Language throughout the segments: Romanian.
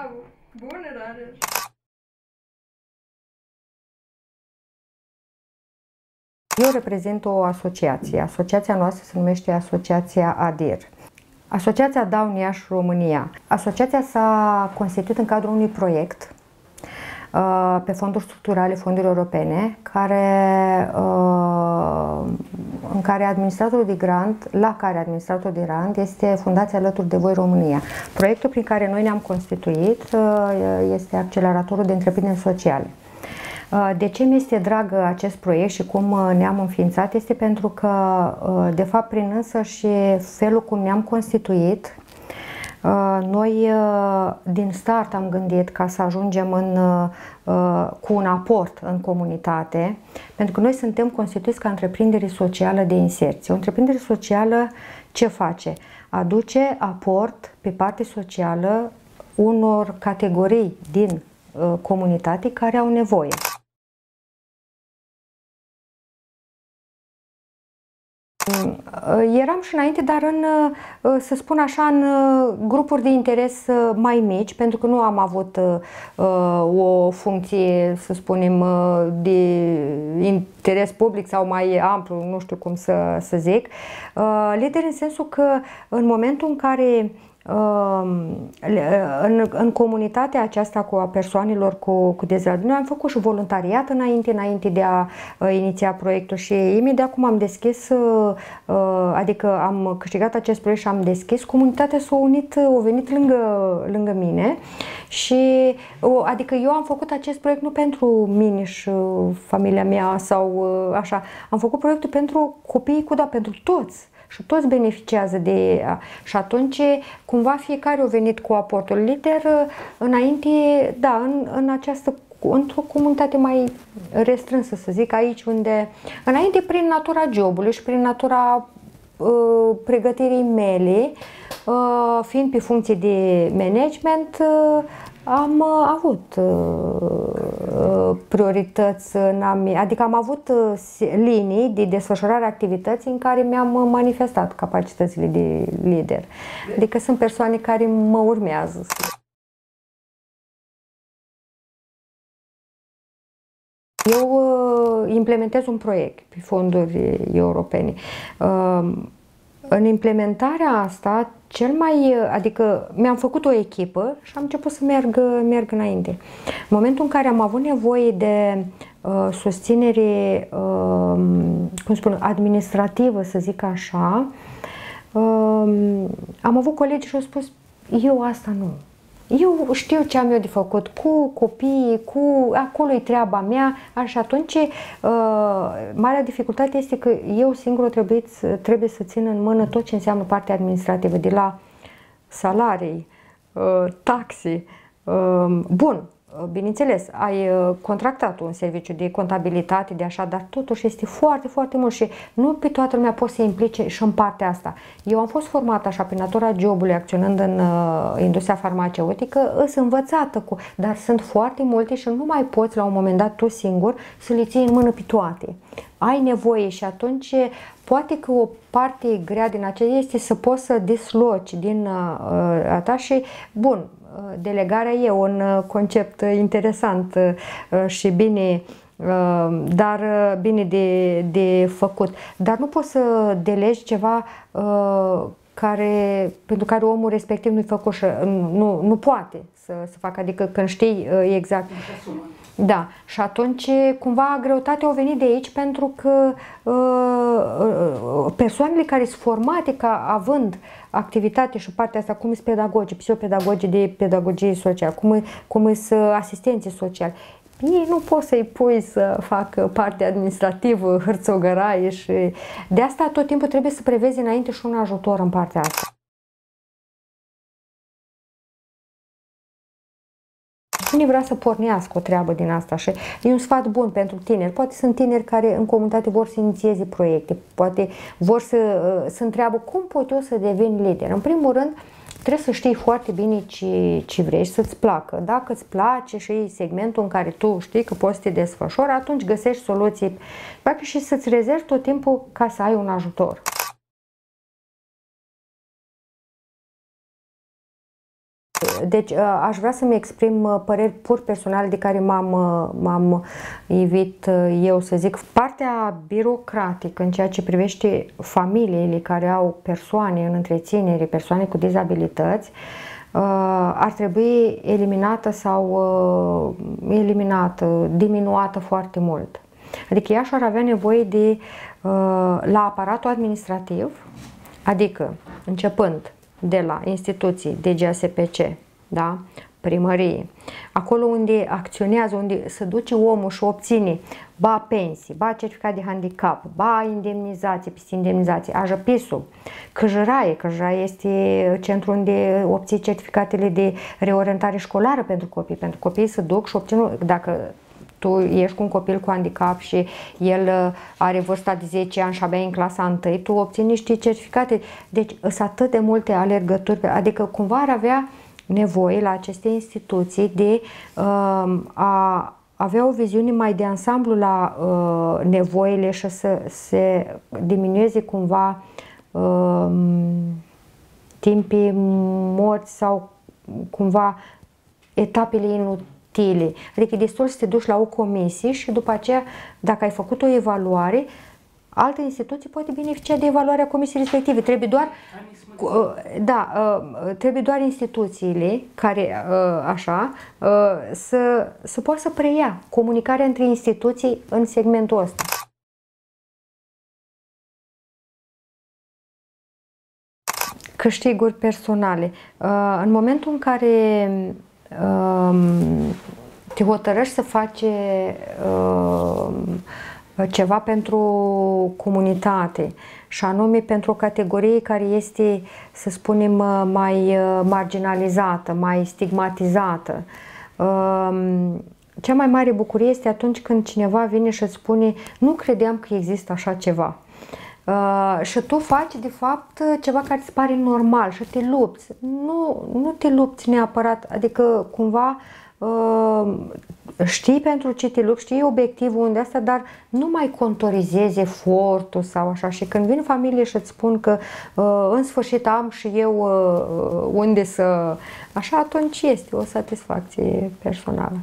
Bravo! Bună, Rareș! Eu reprezint o asociație. Asociația noastră se numește Asociația ADIR. Asociația Down Iași România. Asociația s-a constituit în cadrul unui proiect uh, pe fonduri structurale, fonduri europene, care, uh, în care administratorul de grant, la care administratorul de grant este Fundația Alături de Voi România. Proiectul prin care noi ne-am constituit uh, este acceleratorul de întreprinderi sociale. Uh, de ce mi este drag acest proiect și cum uh, ne-am înființat este pentru că, uh, de fapt, prin însă și felul cum ne-am constituit, noi din start am gândit ca să ajungem în, cu un aport în comunitate, pentru că noi suntem constituiți ca întreprindere socială de inserție. O întreprindere socială ce face? Aduce aport pe partea socială unor categorii din comunitate care au nevoie. Eram și înainte, dar în, uh, să spun așa, în uh, grupuri de interes mai mici, pentru că nu am avut o funcție, să spunem, de interes public sau mai amplu, nu știu cum să, să zic. Lider în sensul că în momentul în care în, în comunitatea aceasta cu a persoanelor cu, cu dezradare. Noi am făcut și voluntariat înainte, înainte de a uh, iniția proiectul și imediat cum am deschis, uh, adică am câștigat acest proiect și am deschis, comunitatea s-a unit, a venit lângă, lângă mine și adică eu am făcut acest proiect nu pentru mine și familia mea sau așa, am făcut proiectul pentru copiii cu da, pentru toți și toți beneficiază de și atunci cumva fiecare a venit cu aportul lider înainte, da, în, în această într-o comunitate mai restrânsă, să zic, aici unde, înainte prin natura jobului și prin natura uh, pregătirii mele, uh, fiind pe funcție de management, uh, am uh, avut uh, priorități, am, adică am avut uh, linii de desfășurare activității în care mi-am manifestat capacitățile de lider. Adică sunt persoane care mă urmează. Eu implementez un proiect pe fonduri europene. În implementarea asta, cel mai, adică mi-am făcut o echipă și am început să merg, merg înainte. În momentul în care am avut nevoie de uh, susținere, uh, cum spun, administrativă, să zic așa, uh, am avut colegi și au spus, eu asta nu, eu știu ce am eu de făcut cu copiii, cu acolo e treaba mea, așa atunci uh, marea dificultate este că eu singur trebuie, trebuie să țin în mână tot ce înseamnă partea administrativă, de la salarii, uh, taxe, uh, bun, Uh, bineînțeles, ai uh, contractat un serviciu de contabilitate, de așa, dar totuși este foarte, foarte mult și nu pe toată lumea poate să implice și în partea asta. Eu am fost formată așa prin natura jobului, acționând în uh, industria farmaceutică, îs învățată cu, dar sunt foarte multe și nu mai poți la un moment dat tu singur să le ții în mână pe toate. Ai nevoie și atunci poate că o parte grea din aceea este să poți să disloci din uh, a ta și, bun, delegarea e un uh, concept interesant uh, și bine uh, dar bine de, de făcut. Dar nu poți să delegi ceva care, pentru care omul respectiv nu-i făcut și nu, nu poate să, să facă, adică când știi exact. Da, și atunci cumva greutatea a venit de aici pentru că uh, persoanele care sunt formate ca având activitate și partea asta, cum sunt pedagogii, psihopedagogii de pedagogie socială, cum, cum sunt asistenții sociali, ei nu poți să-i pui să facă partea administrativă, hârțogăraie și de asta tot timpul trebuie să prevezi înainte și un ajutor în partea asta. Cine vrea să pornească o treabă din asta și e un sfat bun pentru tineri. Poate sunt tineri care în comunitate vor să inițieze proiecte, poate vor să uh, să întreabă cum pot eu să devin lider. În primul rând, trebuie să știi foarte bine ce, ce vrei și să-ți placă. Dacă îți place și e segmentul în care tu știi că poți să te desfășori, atunci găsești soluții. Dacă și să-ți rezervi tot timpul ca să ai un ajutor. Deci aș vrea să-mi exprim păreri pur personale de care m-am, m-am invit eu să zic. Partea birocratică în ceea ce privește familiile care au persoane în întreținere, persoane cu dizabilități, ar trebui eliminată sau eliminată, diminuată foarte mult. Adică ea și-ar avea nevoie de la aparatul administrativ, adică începând de la instituții de GSPC, da? primărie, acolo unde acționează, unde se duce omul și obține ba pensii, ba certificat de handicap, ba indemnizație, peste indemnizație, ajăpisul, Căjăraie, Căjăraie este centrul unde obții certificatele de reorientare școlară pentru copii, pentru copii să duc și obțin, dacă tu ești cu un copil cu handicap și el uh, are vârsta de 10 ani și abia în clasa 1, tu obții niște certificate. Deci sunt atât de multe alergături, adică cumva ar avea nevoie la aceste instituții de uh, a avea o viziune mai de ansamblu la uh, nevoile și să se diminueze cumva uh, timpii morți sau cumva etapele inutile utile. Adică e destul să te duci la o comisie și după aceea, dacă ai făcut o evaluare, alte instituții poate beneficia de evaluarea comisiei respective. Trebuie doar uh, da, uh, trebuie doar instituțiile care uh, așa să, să poată să preia comunicarea între instituții în segmentul ăsta. Câștiguri personale. În momentul în care te hotărăști să faci ceva pentru comunitate și anume pentru o categorie care este, să spunem, mai marginalizată, mai stigmatizată. Cea mai mare bucurie este atunci când cineva vine și îți spune nu credeam că există așa ceva. Uh, și tu faci, de fapt, ceva care îți pare normal și te lupți. Nu, nu te lupți neapărat, adică cumva uh, știi pentru ce te lupți, știi obiectivul unde asta, dar nu mai contorizezi efortul sau așa. Și când vin familie și îți spun că uh, în sfârșit am și eu uh, unde să... Așa, atunci este o satisfacție personală.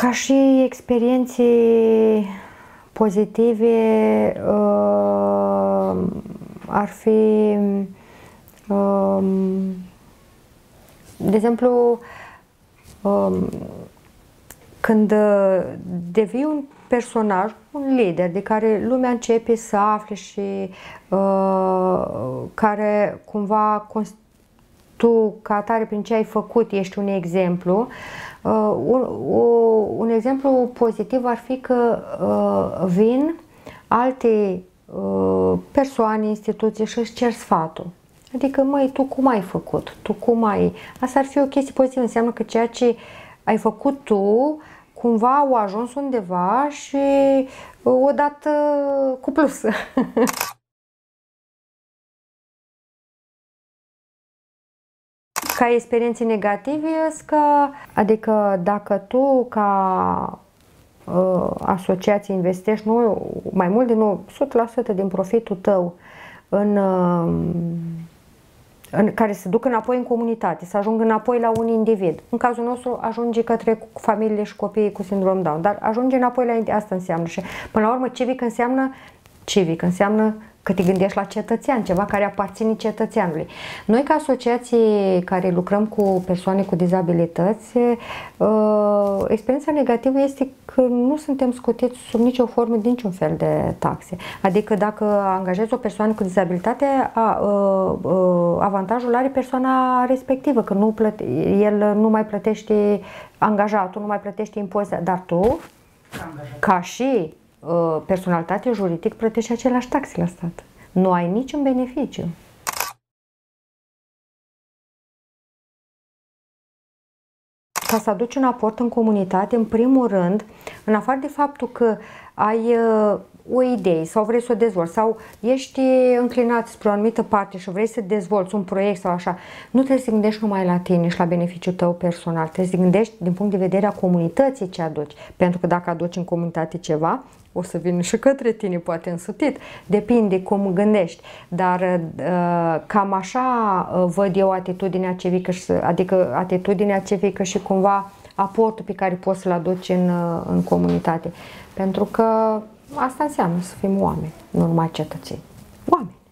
Ca și experiențe pozitive uh, ar fi um, de exemplu um, când devii un personaj, un lider de care lumea începe să afle și uh, care cumva tu ca atare prin ce ai făcut ești un exemplu, Uh, un, un exemplu pozitiv ar fi că uh, vin alte uh, persoane, instituții și își cer sfatul. Adică, măi, tu cum ai făcut? Tu cum ai... Asta ar fi o chestie pozitivă. Înseamnă că ceea ce ai făcut tu, cumva au ajuns undeva și o dată cu plus. Ca experiențe negative, că, adică dacă tu ca uh, asociație investești nu, mai mult din 100% din profitul tău în, uh, în, care se duc înapoi în comunitate, să ajungă înapoi la un individ. În cazul nostru ajunge către familiile și copiii cu sindrom Down, dar ajunge înapoi la asta înseamnă și până la urmă civic înseamnă civic înseamnă că te gândești la cetățean, ceva care aparține cetățeanului. Noi ca asociație care lucrăm cu persoane cu dizabilități, uh, experiența negativă este că nu suntem scutiți sub nicio formă din niciun fel de taxe. Adică dacă angajezi o persoană cu dizabilitate, uh, uh, avantajul are persoana respectivă, că nu plăte, el nu mai plătește angajatul, nu mai plătește impozite, dar tu, ca și Uh, personalitate juridic plătești aceleași taxe la stat. Nu ai niciun beneficiu. Ca să aduci un aport în comunitate, în primul rând, în afară de faptul că ai uh, o idee sau vrei să o dezvolți sau ești înclinat spre o anumită parte și vrei să dezvolți un proiect sau așa, nu trebuie să gândești numai la tine și la beneficiul tău personal, trebuie să gândești din punct de vedere a comunității ce aduci. Pentru că dacă aduci în comunitate ceva, o să vină și către tine, poate însutit, depinde cum gândești, dar uh, cam așa uh, văd eu atitudinea civică, adică atitudinea civică și cumva aportul pe care poți să-l aduci în, uh, în comunitate. Pentru că asta înseamnă să fim oameni, nu numai cetățeni. Oameni.